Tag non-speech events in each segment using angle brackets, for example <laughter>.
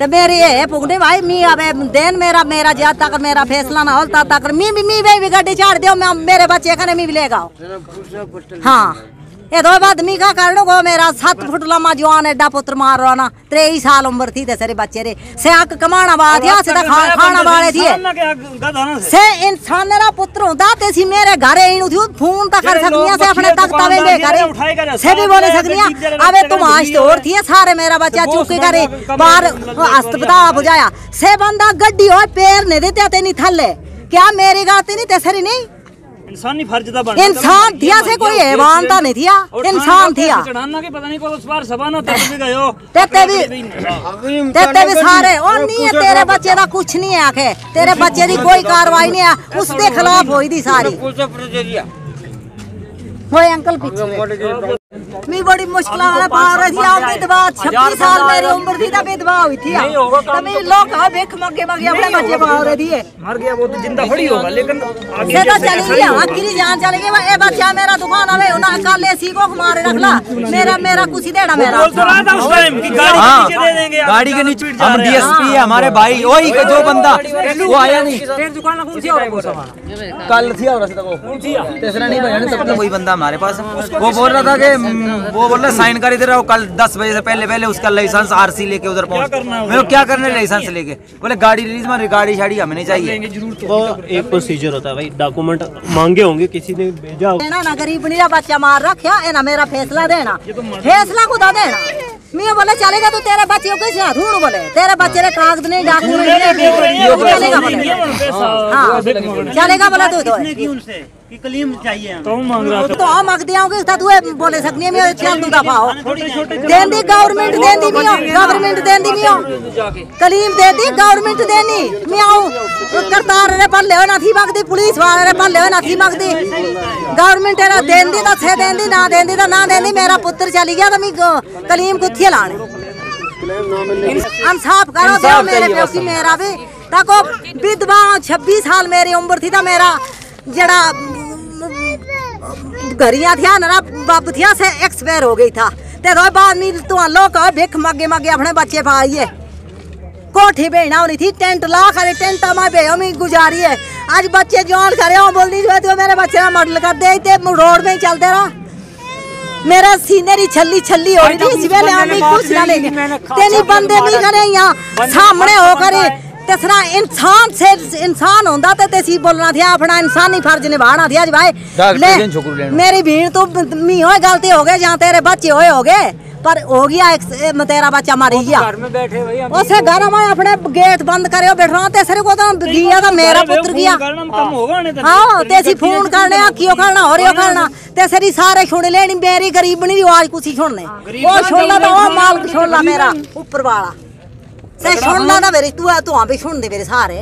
तो मेरे ये पुगने भाई मी अब देन मेरा मेरा जब तक मेरा फैसला ना हो तब तक मी भी मी भी गड्डी छाड़ दियो मेरे बच्चे कने मी भी लेगा हाँ ये दो बात मी का कारण को मेरा सात फुट लंबा जवान एडा पुत्र मार रहा ना। तेईस साल उम्र थी ते सारे बच्चे रे। से आक कमाना बात या से खा, खाना वाले थी। से? इंसान रा पुत्र होता ते सी मेरे घरे इनु थी फ़ोन तक कर सकनिया से अपने तक तवे ले करे। से भी बोले सकनिया अबे तुम आज तो और थी सारे मेरा बच्चा चुके करे बाहर अस्पताल बुझाया से बंदा गड्डी हो पैर ने देते ते नहीं थल्ले। क्या मेरी गाती नहीं तेसरी नहीं इंसानी फ़र्ज़ था बन इंसान थिया से कोई हैवान था नहीं थिया इंसान थिया चढ़ाना के पता नहीं को उस बार सबाना <laughs> तक भी गयो तेते भी तेते भी सारे और नहीं है तेरे बच्चे का कुछ नहीं है आखे तेरे बच्चे दी कोई कार्रवाई नहीं है। उसके खिलाफ होई दी सारी। होए अंकल पीछे। मैं बड़ी मुश्किल वाला पार रही थी आप विधवा छब्बीस साल मेरी उम्र थी तब विधवा हुई थी। तब मैं लोग कहा देख मगे मगे अपने बच्चे पार रही थी मर गया वो तो ज़िंदा थोड़ी होगा लेकिन आगे तो चली गई आखिरी जान चली गई ए बच्चा मेरा दुकान आवे उना कल एसी को मारे रखला मेरा मेरा कुछ ही देना मेरा। बोल तो रहा था उस टाइम कि गाड़ी हाँ के नीचे दे देंगे गाड़ी के नीचे हम डीएसपी है। हमारे भाई वही जो बंदा वो आया नहीं। तेरी दुकान कौन सी कल थी और तीसरा नहीं बना तब तक वही बंदा हमारे पास वो बोल रहा था कि वो बोल रहा साइन कर इधर कल दस बजे से पहले पहले उसका लाइसेंस आरसी लेके उधर पहुँच मैं क्या करने लाइसेंस लेके? बोले गाड़ी रिलीज़ मारे गाड़ी शाड़ी हमें नहीं चाहिए। वो एक प्रोसीजर होता है भाई डॉक्यूमेंट मांगे होंगे किसी ने भेजा होगा। ना गरीब नीरा बच्चा मार रखा है ना मेरा फैसला देना फैसला खुदा देना मैं बोले चलेगा तो तेरे बच्चे को ढूंढ बोले तेरे बच्चे रे कागज़ नहीं डॉक्यूमेंट नहीं चलेगा बोले हाँ चलेगा बोला तू तो तो मांग रहा तो हम मग दियाओगे तो तू बोले सकनी है चल तू दफ़ा हो देंदी गवर्नमेंट देंदी मियो गवर्नमेंट देंदी मियो। कलीम देंदी गवर्नमेंट देनी मियाओ करतार रे पल्ले हो ना थी मगदी पुलिस वाले रे पल्ले हो ना थी मगदी गवर्नमेंट रे देंदी तो थे देंदी ना देंदी तो ना देंदी मेरा पुत्र चली गया तो मैं कलीम को लाने? इंसाफ करो दो मेरे पे मेरा भी। ताको विधवा 26 साल मेरी उम्र थी तो मेरा जड़ा घरिया थिया ना बाप थिया से एक्सपायर हो गई था ते दो बाद में तो लोग भिख मगे मगे अपने बच्चे पाइए कोठी बेना होनी थी टेंट ला करे टेंट में बेहो में गुजारी है आज बच्चे जॉन करे हो बोल दी तो मेरे बच्चे का मॉडल कर दे ते रोड में ही चलते रहो मेरा सीनरी छल्ली छल्ली हो रही थी इस वेले कुछ ना लेंगे तेनी बंदे भी करे यहाँ सामने हो करे से इंसान होंदा ते तेसी बोलना थिया अपना इंसानी फ़र्ज़ निभाना थिया जी भाई डॉक्टर ले दिन छोकरू लेना। मेरी भीड़ तो मी होए गलती हो गए जहाँ तेरे बच्चे हो गए पर हो गया एक तेरा बच्चा मर गया। में बैठे भाई उसे घर में अपने गेट बंद करे बैठ रहा तेसरे को तो गया तो मेरा पुत्र गया। नहीं तो हाँ तेसी फ़ोन करने आ कियो करना और यो करना। तेसरी सारे छोड़ लेनी मेरी गरीबनी दी आवाज़ कुछ छोड़ने वो छोड़ना तो वो मालिक छोड़ना मेरा ऊपर वाला। से छोड़ना ना मेरी तू तू भी छोड़ दे मेरे सारे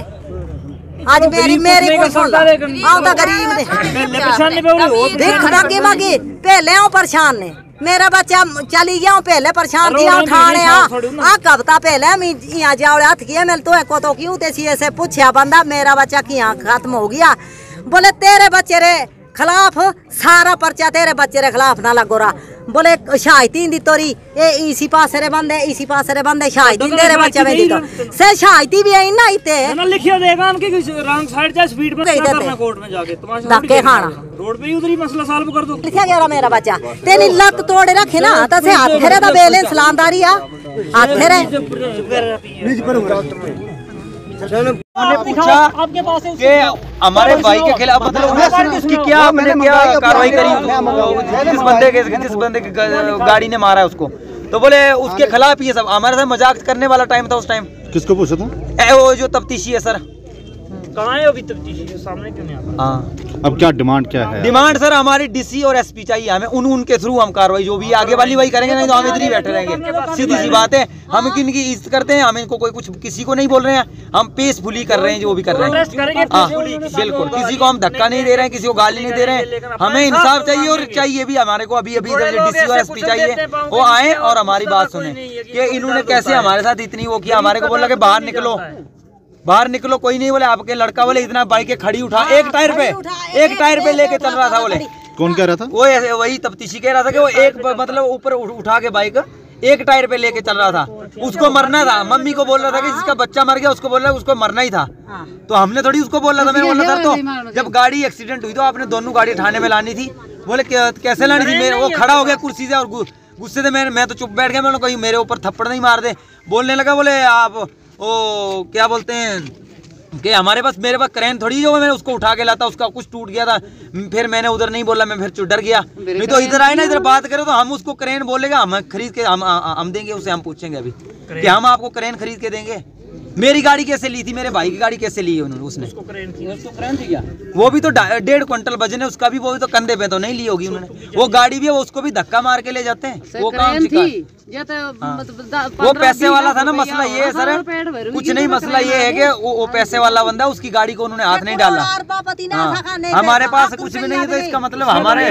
आज मेरी मेरी कोई छोड़ ला आओ तो गरीब ने परेशानी पे हो देख मांगे मांगे पहले आओ परेशान ने मेरा बच्चा चली गया हूँ पहले परेशान थी आ ठाणे आ आ कविता पहले मैं यहाँ जावड़े हाथ किया मैं तो को तो क्यों ते ऐसे पूछया बंदा मेरा बच्चा किया खत्म हो गया बोले तेरे बच्चे रे खिलाफ। सारा पर्चा तेरे बच्चे रे खिलाफ ना लगो रहा बोले शाहती दी तोरी ए इसी पासे रे बंदे इसी पासे रे बंदे शाहती तेरे बच्चे में दी तो। से शाहती भी आई ना इते ना लिखिया देगा उनके रॉन्ग साइड जा स्पीड में देते। करना कोर्ट में जाके। तुम्हारे धक्के खाना। रोड पे ही उधर ही मसला सॉल्व कर दो। लिखा गया रहा मेरा बच्चा। तेरी लत तोड़े रखे ना तो से हाथ फेरे दा बैलेंस लांदारी आ। हाथ फेरे। उन्होंने पूछा आपके पास है कि हमारे भाई के खिलाफ मतलब उसकी क्या मैंने क्या कार्रवाई करी? जिस बंदे के जिस बंदे की गाड़ी ने मारा है उसको। तो बोले उसके खिलाफ ये सब हमारे साथ मज़ाक करने वाला टाइम था उस टाइम किसको पूछा था ए वो जो तफ्तीशी है सर। कहाँ है अभी तक सामने क्यों नहीं आता? हाँ। अब क्या डिमांड क्या है? डिमांड सर हमारी डीसी और एसपी चाहिए हमें उन उनके थ्रू हम कार्रवाई जो भी आगे वाली वही करेंगे नहीं तो हम इधर ही बैठे रहेंगे। सीधी सी बात है हम इनकी इज़्ज़त करते हैं हम इनको कोई कुछ किसी को नहीं बोल रहे हैं हम पीसफुली कर रहे हैं जो भी कर रहे हैं। हाँ किसी बिल्कुल को किसी को हम धक्का नहीं दे रहे हैं किसी को गाली नहीं दे रहे हैं। हमें इंसाफ चाहिए और चाहिए भी हमारे को अभी अभी इधर डीसी और एसपी चाहिए। वो आए और हमारी बात सुने। कि इन्होंने कैसे हमारे साथ इतनी वो किया हमारे को बोला कि बाहर निकलो। बाहर निकलो कोई नहीं बोले आपके लड़का बोले इतना बाइक खड़ी उठा एक टायर पे एक टायर पे लेके चल रहा था बोले। कौन कह रहा था? वो वही तफ्तीशी कह रहा था कि वो एक मतलब ऊपर उठा के बाइक एक टायर पे लेके चल रहा था। उसको मरना था। मम्मी को बोल रहा था कि जिसका बच्चा मर गया उसको बोल रहा है उसको मरना ही था। तो हमने थोड़ी उसको बोला था मैंने बोला सर तो जब गाड़ी एक्सीडेंट हुई तो आपने दोनों गाड़ी थाने में लानी थी। बोले कैसे लानी थी? मेरे वो खड़ा हो गया कुर्सी से और गुस्से से मैं मैं तो चुप बैठ गया। मैंने कहीं मेरे ऊपर थप्पड़ नहीं मार दे। बोलने लगा बोले आप ओ क्या बोलते हैं? कि हमारे पास मेरे पास क्रेन थोड़ी जो मैंने उसको उठा के लाता उसका कुछ टूट गया था। फिर मैंने उधर नहीं बोला मैं फिर डर गया। नहीं तो इधर आए ना इधर बात करो तो हम उसको क्रेन बोलेगा हम खरीद के हम हम देंगे उसे हम पूछेंगे अभी। कि हम आपको क्रेन खरीद के देंगे? मेरी गाड़ी कैसे ली थी? मेरे भाई की गाड़ी कैसे ली है उन्होंने उसने? वो भी तो डेढ़ क्विंटल वज़न है उसका भी वो भी तो कंधे पे तो नहीं ली होगी उन्होंने। वो गाड़ी भी है उसको भी धक्का मार के ले जाते हैं। वो काम थी। तो हाँ। मतलब वो पैसे वाला था ना मसला ये है सर। कुछ नहीं तो मसला ये है कि वो, पैसे वाला बंदा उसकी गाड़ी को उन्होंने हाथ नहीं डाला। हाँ, हमारे पास कुछ तो भी नहीं है तो इसका। मतलब हमारे